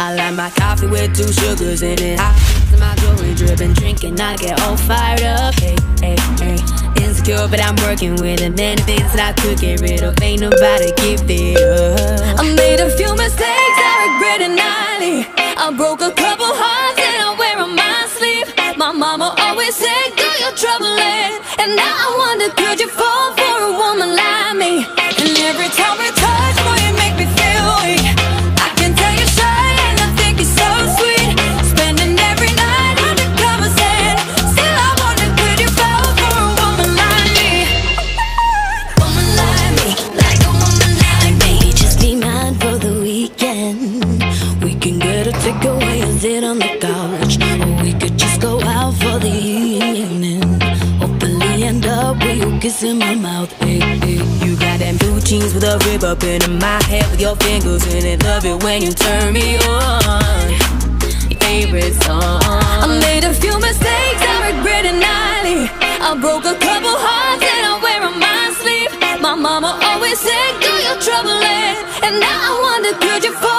I like my coffee with two sugars in it. I to my jewelry dripping, drinking, I get all fired up. Hey, hey, hey. Insecure, but I'm working with it. Many things that I could get rid of. Ain't nobody give it up. I made a few mistakes, I regret it nightly. I broke a couple hearts and I wear on my sleeve. My mama always said, "Girl, you're troubling," and now I wonder, could you fall for a woman like me? And every time we touch, Take away a sit on the couch Or we could just go out for the evening. Hopefully end up with you kissing my mouth. Hey, hey. You got them blue jeans with a rib up in my head With your fingers in it, love it when you turn me on. Favorite song. I made a few mistakes, I regret it nightly. I broke a couple hearts and I wear on my sleeve. My mama always said, do your trouble and, and now I wonder, could you fall